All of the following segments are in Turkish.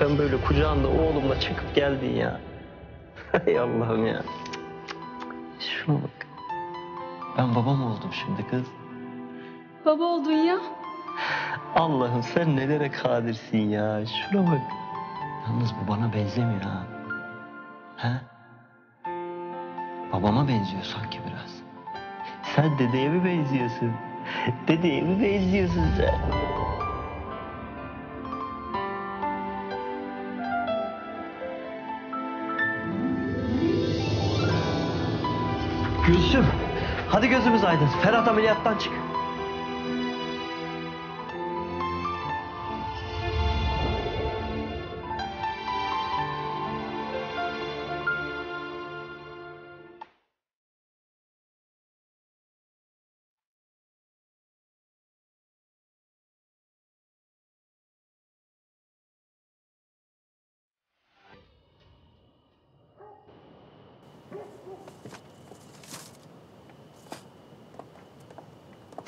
Sen böyle kucağında oğlumla çıkıp geldin ya. Hay Allah'ım ya. Şuna bak. Ben babam oldum şimdi kız. Baba oldun ya. Allah'ım sen nelere kadirsin ya. Şuna bak. Yalnız bu bana benzemiyor ha. He? Babama benziyor sanki biraz. Sen dedeye mi benziyorsun? Dedeye mi benziyorsun sen? Gülsüm. Hadi gözümüz aydın. Ferhat ameliyattan çık.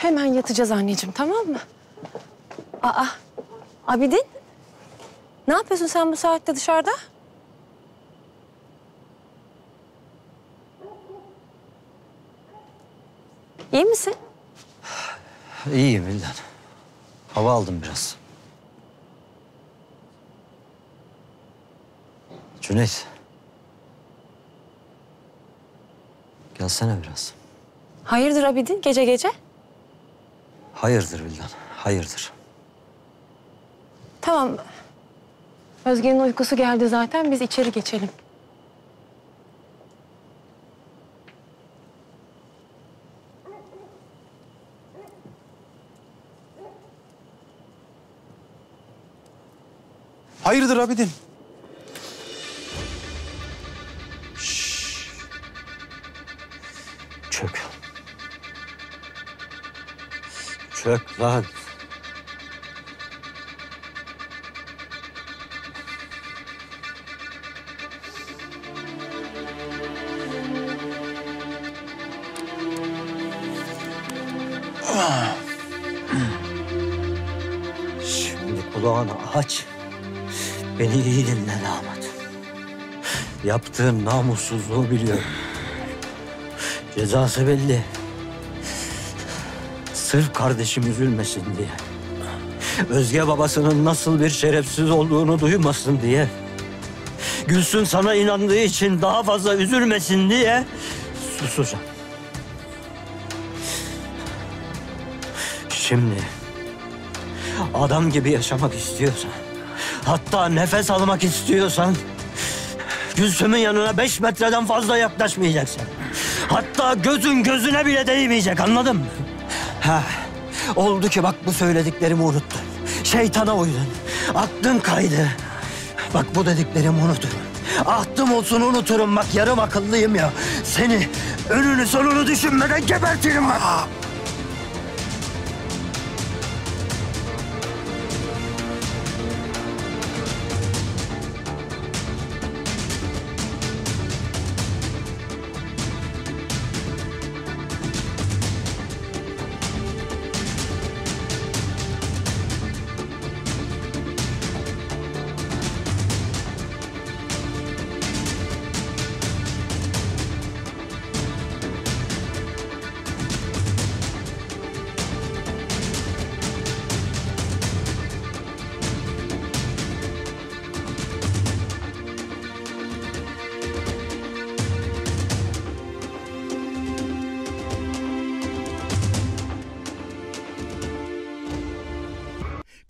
Hemen yatacağız anneciğim tamam mı? Aa, Abidin. Ne yapıyorsun sen bu saatte dışarıda? İyi misin? İyiyim Vildan. Hava aldım biraz. Cüneyt. Gelsene biraz. Hayırdır Abidin gece gece? Hayırdır Vildan, hayırdır. Tamam. Özge'nin uykusu geldi zaten biz içeri geçelim. Hayırdır Abidin? Çök. Çök lan. Şimdi kulağını aç. Beni iyi dinle damat. Yaptığın namussuzluğu biliyorum. Cezası belli. Sırf kardeşim üzülmesin diye. Özge babasının nasıl bir şerefsiz olduğunu duymasın diye. Gülsün sana inandığı için daha fazla üzülmesin diye susacağım. Şimdi adam gibi yaşamak istiyorsan, hatta nefes almak istiyorsan Gülsüm'ün yanına beş metreden fazla yaklaşmayacaksın. Hatta gözün gözüne bile değmeyecek anladın mı? Ha, oldu ki bak bu söylediklerimi unuttun. Şeytana uydun. Aklın kaydı. Bak bu dediklerimi unuturum. Ahtım olsun unuturum. Bak yarım akıllıyım ya. Seni önünü sonunu düşünmeden gebertirim bak.